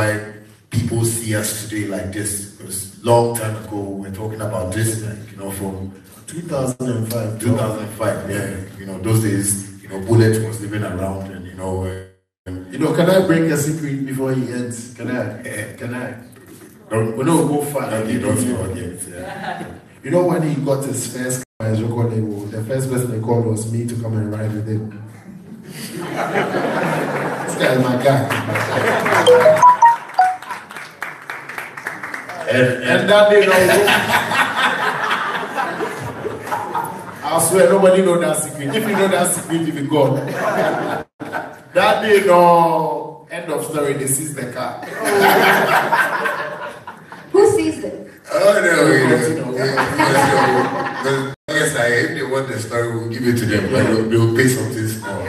why people see us today like this. Because long time ago, we are talking about this, like, you know, from 2005. 2005, yeah. You know, those days, you know, Bullet was living around and, you know, uh, you know, can I break a secret before he ends? Can I? Yeah. Can I? don't, We don't go far. don't, you don't forget. Yeah. You know when he got his first car, his record label, the first person they called was me to come and ride with him. this guy is my guy. And, And and that day, no. I swear nobody know that secret. If you know that secret, you be gone. that day, no. End of story. They seize the car. Who sees it? Oh no, you know, yeah, yeah, so, but I guess I, if they want the story, we'll give it to them, but they'll, they'll pay something small.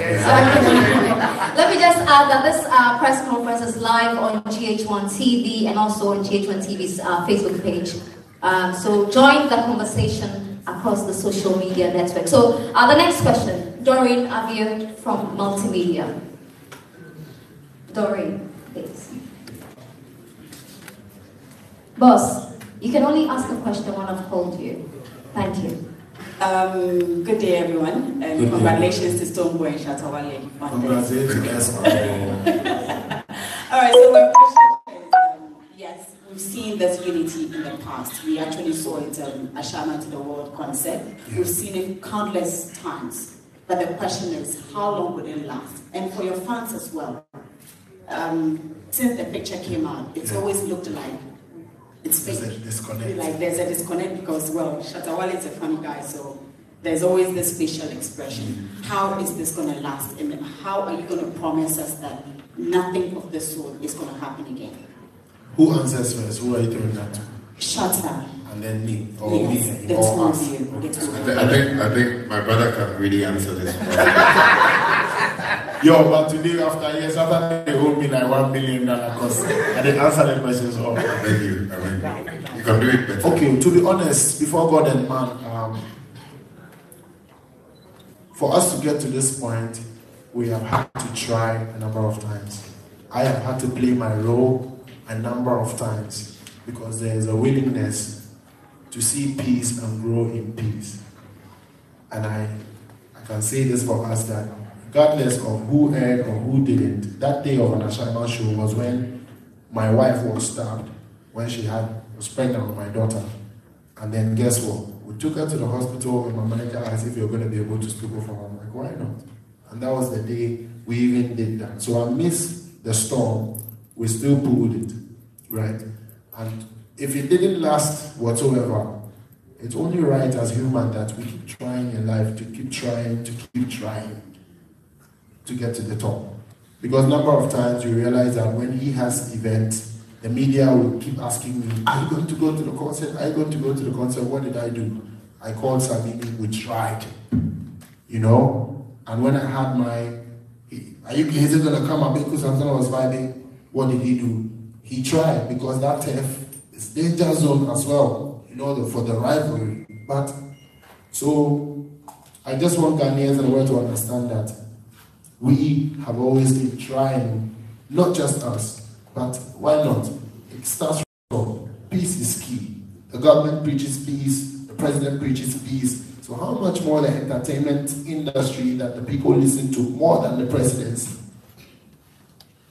Let me just add that this uh, press conference is live on GH1 TV and also on GH1 TV's uh, Facebook page. Um, so join the conversation across the social media network. So uh, the next question, Doreen Avio from Multimedia. Doreen, please. Boss, you can only ask a question when I've called you. Thank you. Um, good day, everyone, and Good day. congratulations to Stonebwoy and Shatta Wale. Congratulations. All right, so my question is, um, yes, we've seen this unity in the past. We actually saw it um, Ashaiman to the World concert. We've seen it countless times. But the question is, how long would it last? And for your fans as well. Um, since the picture came out, it's Yeah. always looked like it's There's fake. a disconnect. Like there's a disconnect because well, Shatta Wale is a funny guy, so there's always this facial expression. Mm-hmm. How is this gonna last? And how are you gonna promise us that nothing of the sort is gonna happen again? Who answers first? Who are you throwing that to? Shatta. And then me. Or Yes, me. the or two us. of you. The two I, of. I think I think my brother can really answer this. Yo, but today, after years, after they hold me like one million dollar cost, and they answer the questions Oh, I beg you, I beg you. You can do it better. Okay, to be honest, before God and man, um, for us to get to this point, we have had to try a number of times. I have had to play my role a number of times because there is a willingness to see peace and grow in peace. And I, I can say this for us that regardless of who heard or who didn't, that day of an Ashaiman show was when my wife was stabbed when she had was pregnant with my daughter. And then guess what? We took her to the hospital and my manager ah, asked if you're going to be able to speak for her. I'm like, why not? And that was the day we even did that. So I missed the storm. We still pulled it, right? And if it didn't last whatsoever, it's only right as human that we keep trying in life to keep trying, to keep trying to get to the top. Because number of times you realize that when he has events, the media will keep asking me, Are you going to go to the concert? Are you going to go to the concert? What did I do? I called Samini, we tried. You know? And when I had my are you is it gonna come up because Samson was vibing? What did he do? He tried because that turf is danger zone as well, you know, for the rivalry. But so I just want Ghanaians and the world to understand that we have always been trying, not just us, but why not? It starts from peace is key. The government preaches peace, the president preaches peace. So how much more the entertainment industry that the people listen to more than the presidency?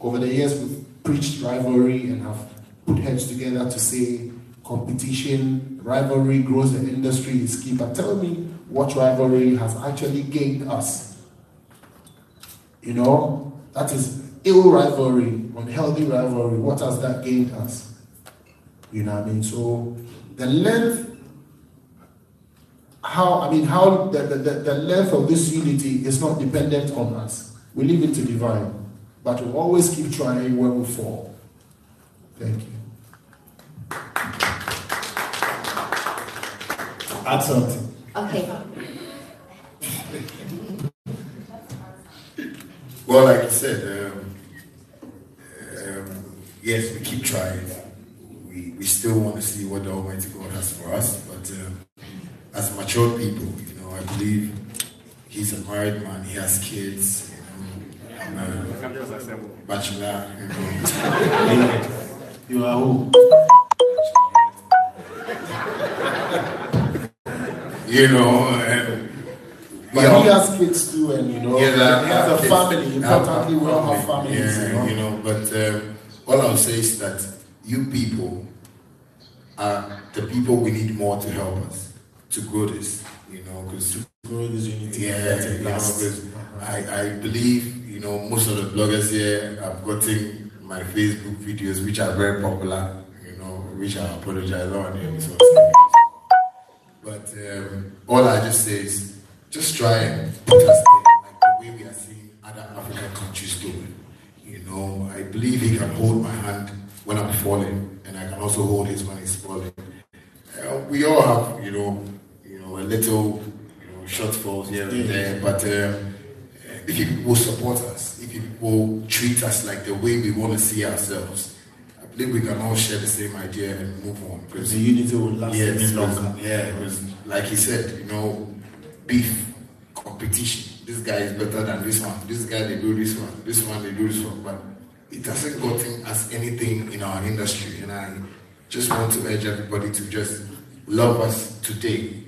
Over the years, we've preached rivalry and have put heads together to say competition, rivalry grows the industry is key. But tell me what rivalry has actually gained us. You know, that is ill rivalry, unhealthy rivalry. What has that gained us? You know what I mean? So the length, how I mean, how the, the, the, length of this unity is not dependent on us. We leave it to divine. But we always keep trying when we fall. Thank you. Add something. Okay. Well, like you said, um, um, yes, we keep trying. We, we still want to see what the Almighty God has for us, but um, as mature people, you know, I believe he's a married man, he has kids, you know, uh, bachelor. You, know. you are who? you know, and but he has kids too, and you know, yeah, that, he has a family. Importantly, we all have families. Yeah, you know, you know but um, all I'll say is that you people are the people we need more to help us to grow this. You know, because to grow this unity. Yeah, you know, because I, I believe you know most of the bloggers here have gotten my Facebook videos, which are very popular. You know, which I apologize on. You but um, all I just say is just try and put us in like the way we are seeing other African countries do it. You know, I believe he can hold my hand when I'm falling, and I can also hold his when he's falling. Uh, we all have, you know, you know, a little, you know, shortfalls here and there, but um, if people will support us, if people will treat us like the way we want to see ourselves, I believe we can all share the same idea and move on. Because the unity will last yes, longer. Yeah, because like he said, you know, beef, competition. This guy is better than this one. This guy they do this one. This one they do this one. But it hasn't gotten us anything in our industry. And I just want to urge everybody to just love us today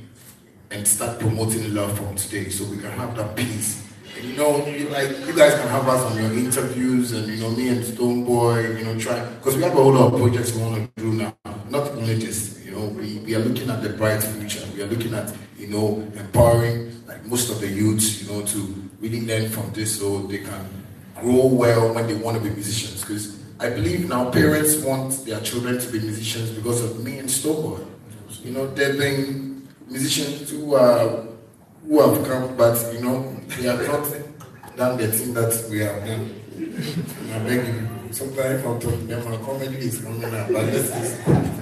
and start promoting love from today so we can have that peace. And you know, like you guys can have us on your interviews and you know me and Stonebwoy, you know, try because we have a whole lot of projects we want to do now. Not only this, you know, we, we are looking at the bright future. We are looking at, you know, empowering like most of the youths, you know, to really learn from this so they can grow well when they want to be musicians. Because I believe now parents want their children to be musicians because of me and Stonebwoy. You know, they've been musicians who are who have come, but you know, they have not done the thing that we have done. I beg you, sometimes I'm talking them, my comedy is coming up, but this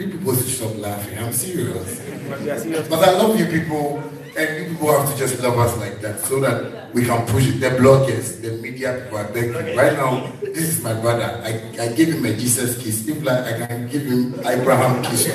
is people to stop laughing. I'm serious. But I love you people, and you people have to just love us like that so that we can push it. The bloggers, the media people are begging. Right now, this is my brother. I, I gave him a Jesus kiss. If like I can give him Abraham kiss. So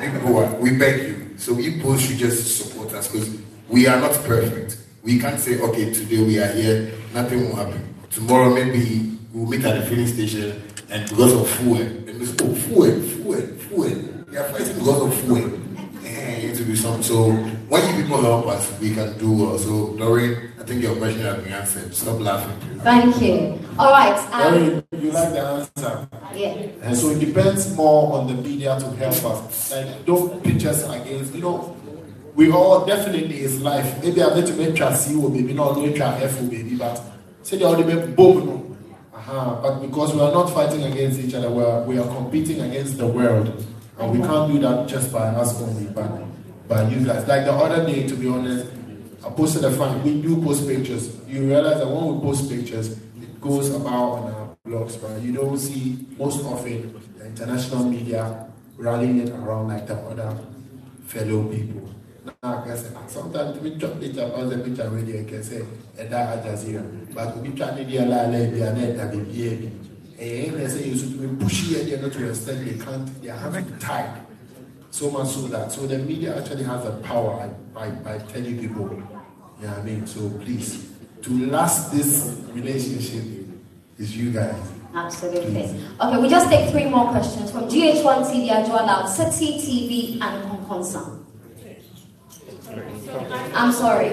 people are, we beg you. So you people should just support us because we are not perfect. We can't say, okay, today we are here, nothing will happen. Tomorrow maybe we'll meet at the filling station and because of fuel, and it's, oh, fuel, fuel, fuel. We are fighting because of fuel. Eh, it to be some. So when you people help us, we can do well. So Doreen, I think your question has been answered. Stop laughing. Please. Thank you. All right. Um, Doreen, you like the answer? Yeah. And so it depends more on the media to help us. Like don't pictures against, you know. We all definitely is life. Maybe I'm going to make C or maybe not going to F baby, but say they already boom. Uh-huh. But because we are not fighting against each other, we are, we are competing against the world. And we can't do that just by us only, but by you guys. Like the other day, to be honest, I posted a fine. We do post pictures. You realize that when we post pictures, it goes about on our blogs, but you don't see most often the international media rallying it around like the other fellow people. I say, sometimes we drop picture on the picture radio, I can say, and that Al Jazeera. But we try to do a lot of that, that be here. And they say you should be pushy and they're not to extend they can't, they are having time. So much so that, so the media actually has a power by, by telling people, what I mean? So please, to last this relationship is you guys. Absolutely. Okay, we just take three more questions from GH1 TV, Adjoa Loud, City TV, and Hong Kong Sun. I'm sorry.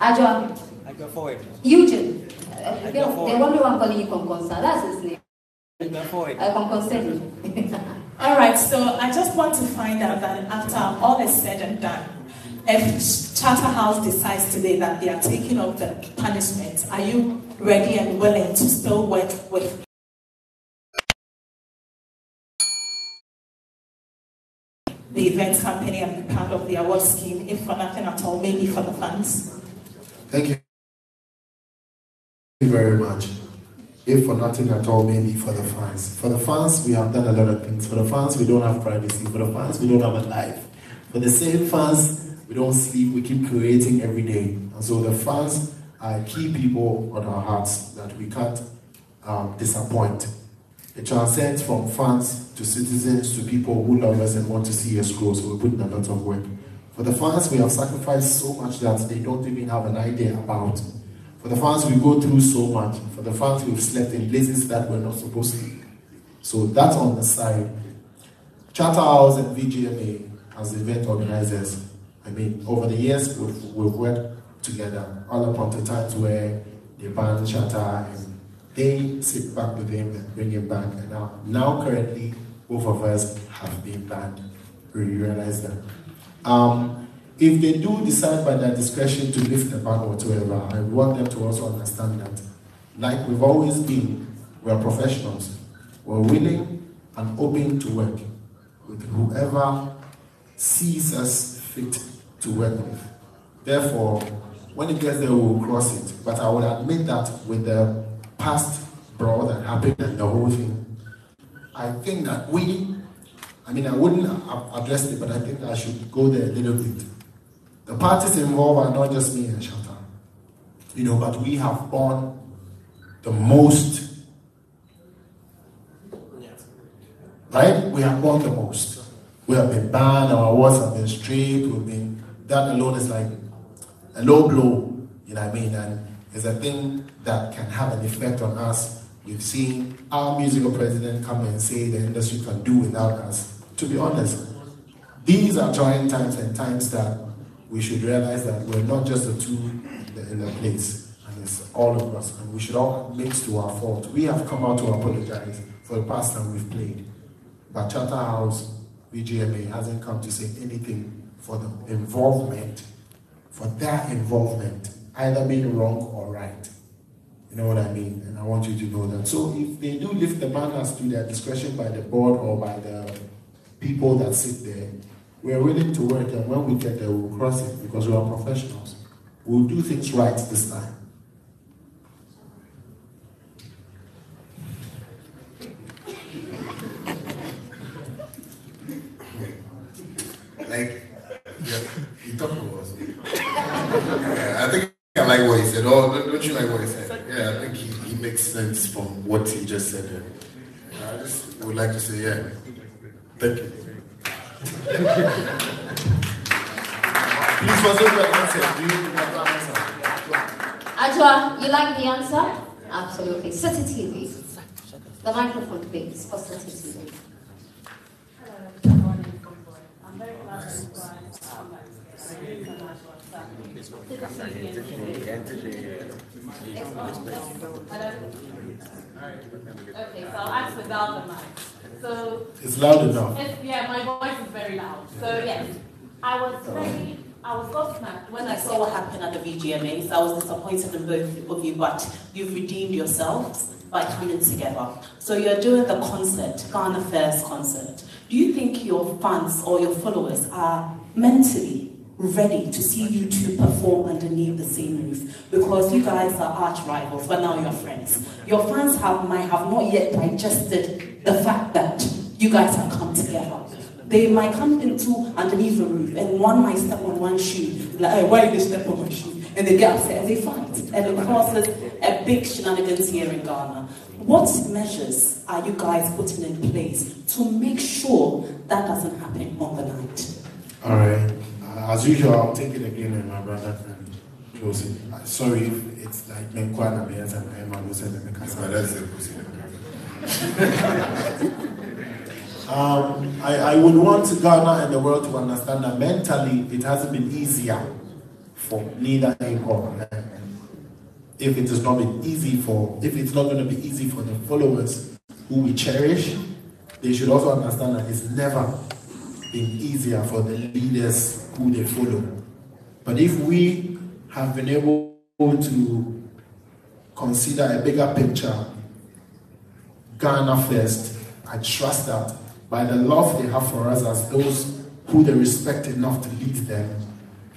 Adjoa. I go forward. Eugene. Uh, they wonder why I'm calling you Konkonsa. That's his name. I go forward. Uh, Konkonseni. all right, so I just want to find out that after all is said and done, if Charterhouse decides today that they are taking off the punishment, are you ready and willing to still work with the event company and be part of the award scheme, if for nothing at all, maybe for the funds? Thank you. Thank you very much. If for nothing at all, maybe for the fans. For the fans, we have done a lot of things. For the fans, we don't have privacy. For the fans, we don't have a life. For the same fans, we don't sleep. We keep creating every day. And so the fans are key people on our hearts that we can't um, disappoint. It transcends from fans to citizens to people who love us and want to see us grow. So we put in a lot of work. For the fans, we have sacrificed so much that they don't even have an idea about. For the fans, we go through so much. For the fans, we've slept in places that we're not supposed to. So that's on the side. Charterhouse and VGMA, as event organizers, I mean, over the years, we've, we've worked together all up until times where the band Shatta and they sit back with him and bring him back. And now, now currently, both of us have been banned. We realize that. Um, if they do decide by their discretion to lift the ban whatsoever, I want them to also understand that, like we've always been, we're professionals. We're willing and open to work with whoever sees us fit to work with. Therefore, when it gets there, we'll cross it. But I will admit that with the past brawl that happened and the whole thing, I think that we, I mean, I wouldn't address it, but I think I should go there a little bit. The parties involved are not just me and Shatta, you know, but we have borne the most, right? We have borne the most. We have been banned, our awards have been stripped, we've been, that alone is like a low blow, you know what I mean? And it's a thing that can have an effect on us. We've seen our musical president come and say the industry can do without us. To be honest, these are trying times and times that we should realize that we're not just the two in the, place, and it's all of us, and we should all admit to our fault. We have come out to apologize for the past time we've played, but Charterhouse, VGMA hasn't come to say anything for the involvement, for their involvement, either being wrong or right. You know what I mean? And I want you to know that. So if they do lift the banners to their discretion by the board or by the people that sit there, we are willing to work, and when we get there, we'll cross it because we are professionals. We'll do things right this time. Like, yeah, he talked about us. I think I like what he said. Oh, don't you like what he said? Yeah, he, he makes sense from what he just said. Yeah, I just would like to say, yeah, thank you. Please, was it the answer? Do you have the answer? Adjoa, you like the answer? Absolutely. City TV. The microphone, please, for City TV. Hello, good morning, Convoy. I'm very glad that you uh, guys are like very international Okay, so I'll ask without the mic. So It's loud enough. Yes, yeah, my voice is very loud. So yes, I was very, I was gobsmacked When I saw what happened at the VGMAs, I was disappointed in both of you, but you've redeemed yourselves by coming together. So you're doing the concert, Ghana First concert. Do you think your fans or your followers are mentally ready to see you two perform underneath the same roof? Because you guys are arch rivals, but now you're friends. Your fans have might have not yet digested the fact that you guys have come together. They might come into underneath the roof and one might step on one shoe, like, hey, why did they step on my shoe? And they get upset and they fight. And it causes a big shenanigans here in Ghana. What measures are you guys putting in place to make sure that doesn't happen on the night? All right. Uh, as usual, I'll take it again and my brother can close it. Uh, sorry if it's like Menkwana Bears and Emma Wilson and But Mikasa. that's the. Um, I, I would want Ghana and the world to understand that mentally it hasn't been easier for neither hop. If it has not been easy for, if it's not going to be easy for the followers who we cherish, they should also understand that it's never been easier for the leaders who they follow. But if we have been able to consider a bigger picture, Ghana first, I trust that by the love they have for us as those who they respect enough to lead them,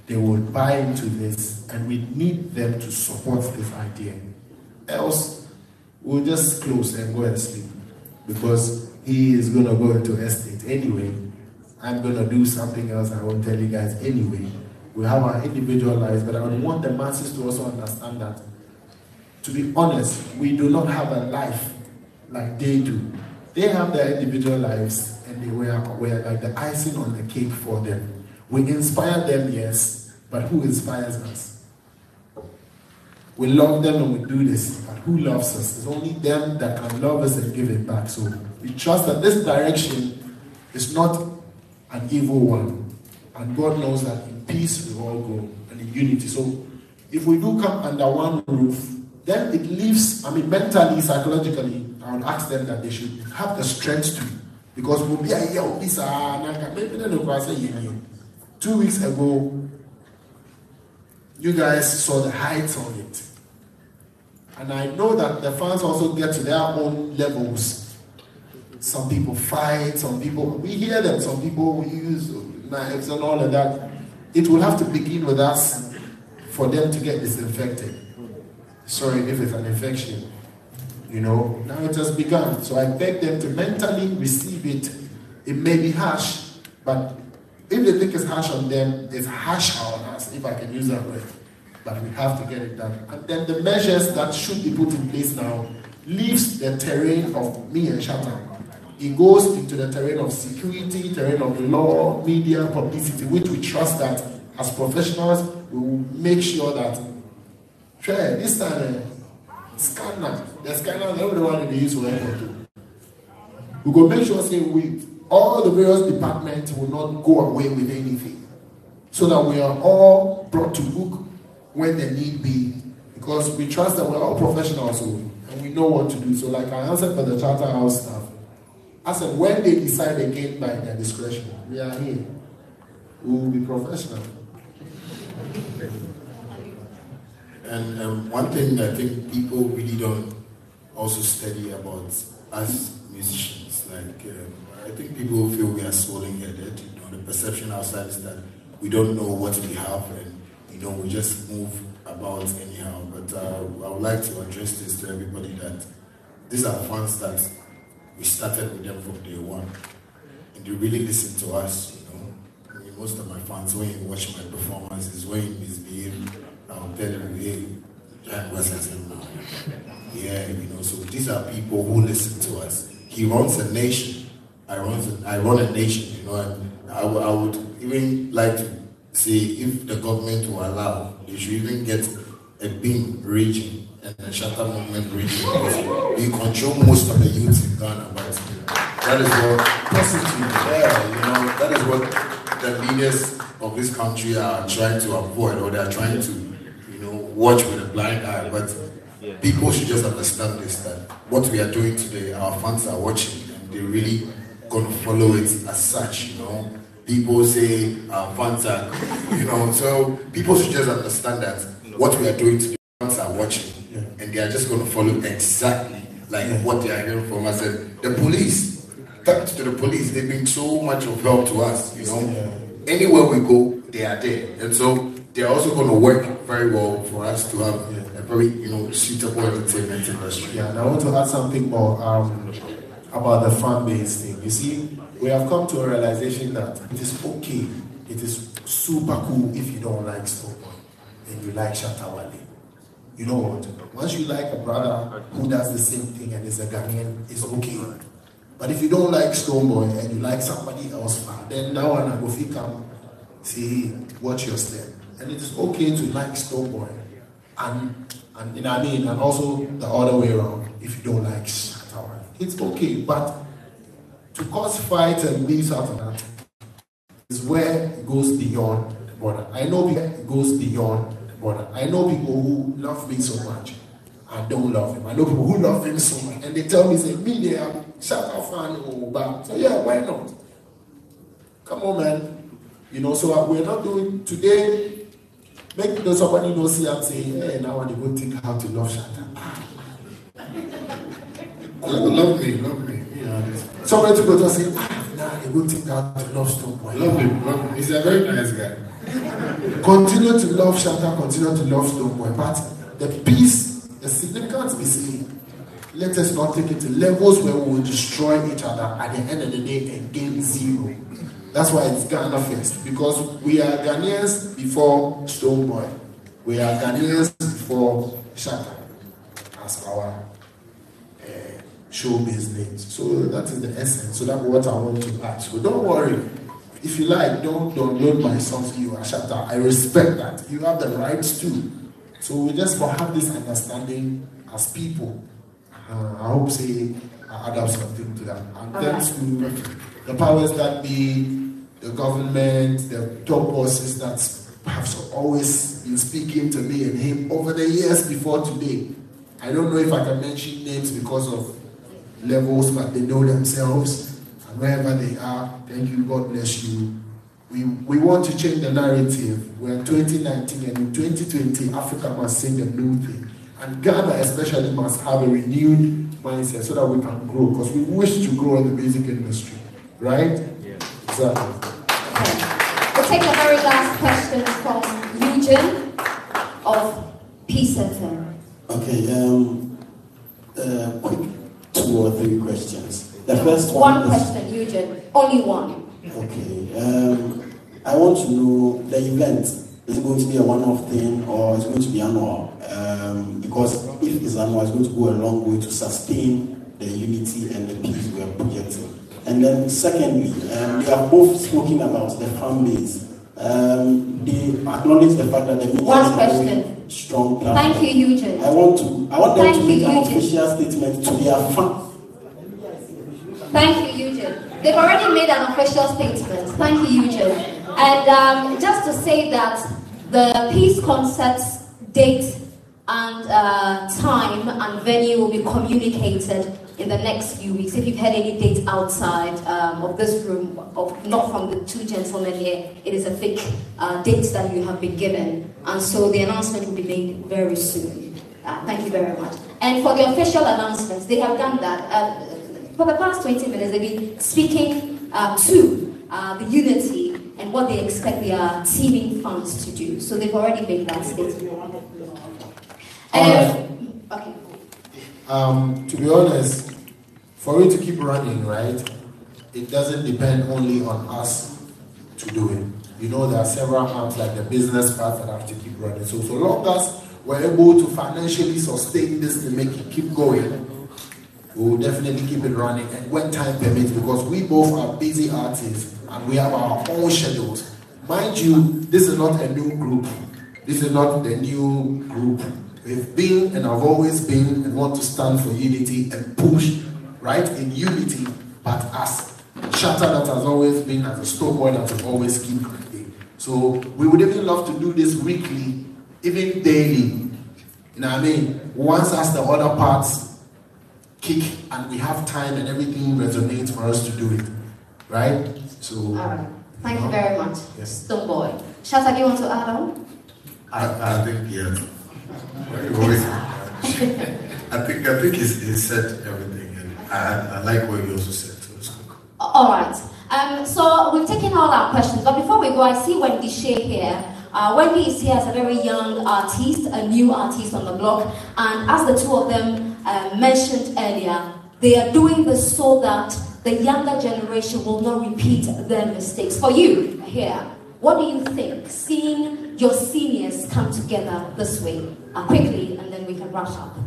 they will buy into this and we need them to support this idea. Else, we'll just close and go and sleep because he is going to go into estate anyway. I'm going to do something else I won't tell you guys anyway. We have our individual lives, but I would want the masses to also understand that, to be honest, we do not have a life like they do. They have their individual lives and they were, were like the icing on the cake for them. We inspire them, yes, but who inspires us? We love them and we do this. But who loves us? It's only them that can love us and give it back. So we trust that this direction is not an evil one. And God knows that in peace we all go and in unity. So if we do come under one roof, then it leaves, I mean, mentally, psychologically, I would ask them that they should have the strength to. Because we'll be a year, this, maybe they don't say, two weeks ago, you guys saw the heights of it. And I know that the fans also get to their own levels. Some people fight, some people, we hear them, some people use knives and all of that. It will have to begin with us for them to get disinfected. Sorry if it's an infection. You know, now it has begun. So I beg them to mentally receive it. It may be harsh, but if they think it's harsh on them, it's harsh on us, if I can use that word. But we have to get it done. And then the measures that should be put in place now leaves the terrain of me and Shatta. It goes into the terrain of security, terrain of the law, media, publicity, which we trust that as professionals, we will make sure that try this time uh, scanner, the scanner everyone they use for airport. We go make sure say we all the various departments will not go away with anything. So that we are all brought to book when the need be. Because we trust that we're all professionals and we know what to do. So like I answered for the Charterhouse staff. I said when they decide again by their discretion, we are here. We will be professional. And um, one thing I think people really don't also study about us musicians, like um, I think people feel we are swollen-headed. You know, the perception outside is that we don't know what we have, and you know, we just move about anyhow. But uh, I would like to address this to everybody that these are fans that we started with them from day one, and they really listen to us. You know, I mean, most of my fans, when you watch my performances, when you misbehave, I'll tell them, hey, John Wesson now. Yeah, you know, so these are people who listen to us. He runs a nation I run, I run a nation, you know, and I, I would even like to say if the government will allow, they should even get a Bhim region and a Shatta movement region we control most of the youth in Ghana, but that is what positive, yeah, you know, that is what the leaders of this country are trying to avoid or they are trying to, you know, watch with a blind eye. But people should just understand this that what we are doing today, our fans are watching and they really to follow it as such, you know. People say uh, fans are, you know, so people should just understand that what we are doing to the fans are watching, yeah. and they are just going to follow exactly like yeah. what they are hearing from us. And the police, thanks to the police, they've been so much of help to us, you know. Yeah. Anywhere we go, they are there, and so they are also going to work very well for us to have a very, you know, suitable entertainment industry. Yeah, and I want to add something more. Um, about the fan base thing. You see, we have come to a realization that it is okay, it is super cool if you don't like Stonebwoy and you like Shatta Wale. You know what? Once you like a brother who does the same thing and is a Ghanaian, it's okay. But if you don't like Stonebwoy and you like somebody else, then now when I fit come, um, see, watch your step. And it is okay to like Stonebwoy. And, and you know what I mean? And also the other way around, if you don't like it's okay. But to cause fights and things out of that is where it goes beyond the border. I know it goes beyond border. I know people who love me so much and don't love him. I know people who love him so much. And they tell me, say, me, they are Shatta fan or back. So yeah, why not? Come on, man. You know, so we're not doing today. Make you somebody know see I'm saying, hey, now I go think how to love Shatta. Love me, love me. Yeah. Somebody to go to say, ah, nah, a good thing how to love Stonebwoy. Love him, love him. He's a very nice guy. Continue to love Shatta, continue to love Stonebwoy. But the peace, the significance is saying, let us not take it to levels where we will destroy each other at the end of the day and gain zero. That's why it's Ghana first. Because we are Ghanaians before Stonebwoy. We are Ghanaians before Shatta as our eh, show business. So that is the essence. So that's what I want to add. So don't worry. If you like, don't download my songs you are Shatta. I respect that. You have the rights to. So we just for have this understanding as people. Uh, I hope say I add up something to that. And All right. to the powers that be, the government, the top bosses that have so always been speaking to me and him over the years before today. I don't know if I can mention names because of levels, but they know themselves wherever they are. Thank you. God bless you. We, we want to change the narrative. We're in 2019 and in 2020, Africa must sing a new thing. And Ghana especially must have a renewed mindset so that we can grow because we wish to grow in the music industry. Right? Yeah. Exactly. Okay. We'll take the very last question from Eugene of Peace FM. Okay, um, uh, quick two or three questions. The first one, One is question, Eugene. Only one. okay. Um, I want to know the event. Is it going to be a one-off thing or is it going to be annual? Um, because if it's annual, it's going to go a long way to sustain the unity and the peace we are projecting. And then secondly, um, they have both spoken about the families. Um, they acknowledge the fact that the media One is a very question. strong platform. Thank you, Eugene. I want to I want them Thank to make you, an Eugene. official statement to their fans. Thank you, Eugene. They've already made an official statement. Thank you, Eugene. And um, just to say that the peace concerts date and uh, time and venue will be communicated in the next few weeks. If you've had any dates outside um, of this room, of, not from the two gentlemen here, it is a fake uh, date that you have been given. And so the announcement will be made very soon. Uh, thank you very much. And for the official announcements, they have done that. Uh, for the past 20 minutes, they've been speaking uh, to uh, the unity and what they expect their teaming funds to do. So they've already made that statement. And, okay. Um, to be honest, for it to keep running, right, it doesn't depend only on us to do it. You know, there are several arms like the business part that have to keep running. So, so long as we're able to financially sustain this to make it keep going, we will definitely keep it running. And when time permits, because we both are busy artists and we have our own schedules. Mind you, this is not a new group. This is not the new group. We've been and have always been and want to stand for unity and push, right, in unity, but as Shatta that has always been as a Stonebwoy that will always keep creating. So we would even love to do this weekly, even daily. You know what I mean? Once as the other parts kick and we have time and everything resonates for us to do it. Right? So All right. Thank you very much. Yes. Stone Boy. Shatta, do you want to add on? I, I think yes. I think I think he's, he said everything, and I, I like what he also said too. So, All right. Um, so we've taken all our questions, but before we go, I see Wendy Shay here. Uh, Wendy is here as a very young artist, a new artist on the block, and as the two of them uh, mentioned earlier, they are doing this so that the younger generation will not repeat their mistakes. For you here, what do you think? Seeing your seniors come together this way, uh, quickly, and then we can wrap up.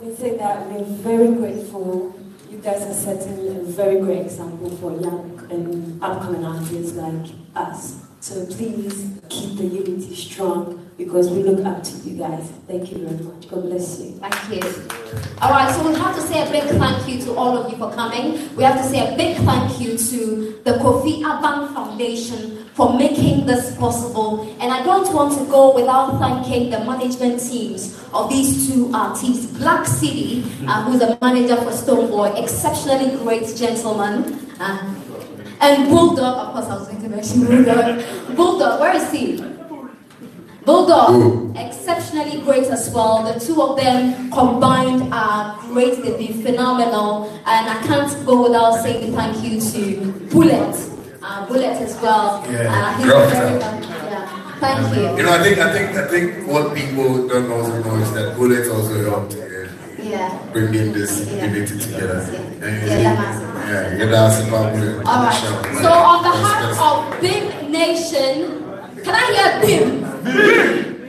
We say that we're very grateful. You guys are setting a very great example for young and upcoming artists like us. So please keep the unity strong because we look up to you guys. Thank you very much. God bless you. Thank you. All right, so we have to say a big thank you to all of you for coming. We have to say a big thank you to the Kofi Abang Foundation for making this possible. And I don't want to go without thanking the management teams of these two artists. Blakk Cedi, uh, who's a manager for Stonebwoy, exceptionally great gentleman. Uh, and Bulldog, of course, I was going to mention Bulldog. Bulldog, where is he? Bulldog, exceptionally great as well. The two of them combined are great. They've been phenomenal. And I can't go without saying thank you to Bullet. Uh, Bullet as well. Yeah. Uh, very, yeah. Thank you. you know, I think I think I think what people don't also know is that Bullet also helped uh, Yeah. bringing this Yeah. unity together. Yeah. And Yeah, see- that matters. yeah, yeah, that's about Bullet. All right. So on behalf of Bhim Nation, can I hear Bhim?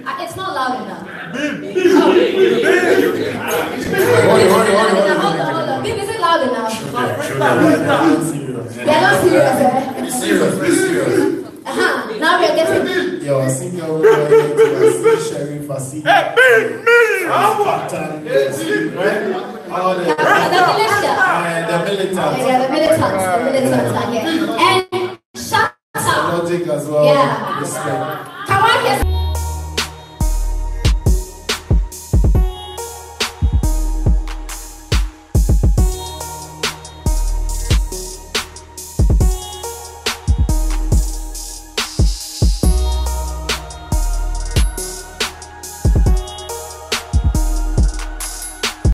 Uh, it's not loud enough. hold on, hold on, hold on, hold on. Hold on. Bhim, is it loud enough? I'm serious. They're not serious, eh? Be serious, be serious. Uh-huh. Now we're getting. Yo, I think I will go to assist Sherry Sheriff The. Uh, the militants. Yeah, the militants. The militants are here.